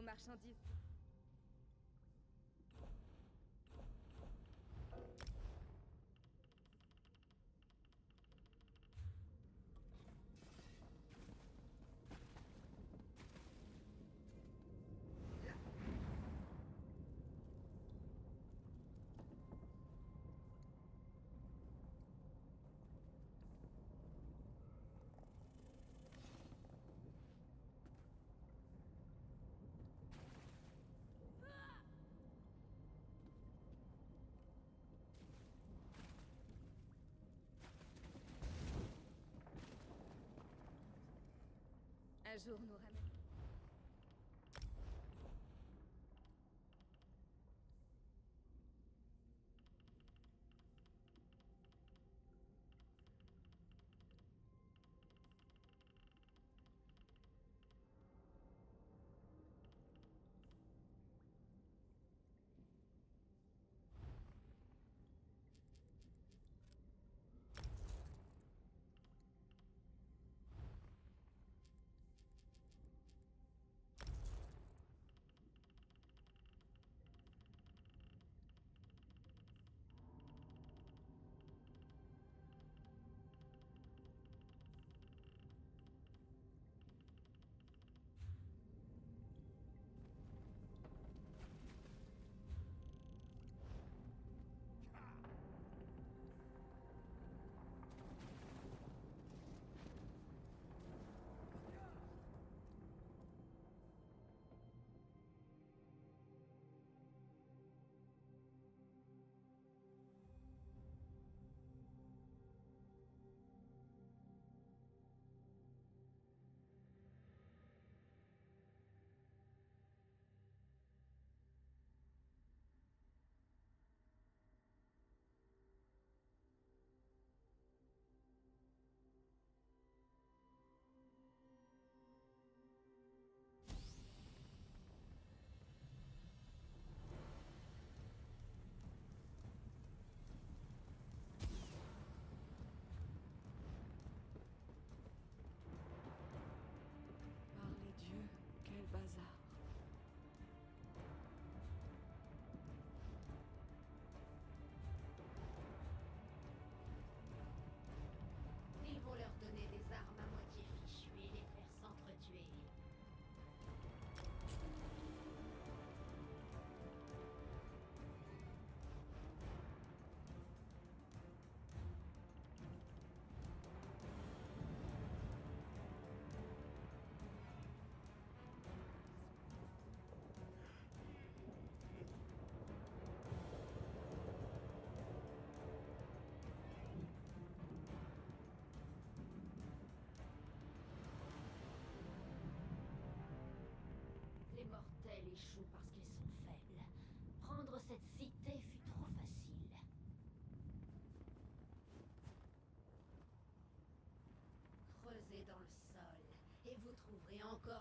aux marchandises. Un jour nous. Parce qu'ils sont faibles. Prendre cette cité fut trop facile. Creusez dans le sol et vous trouverez encore.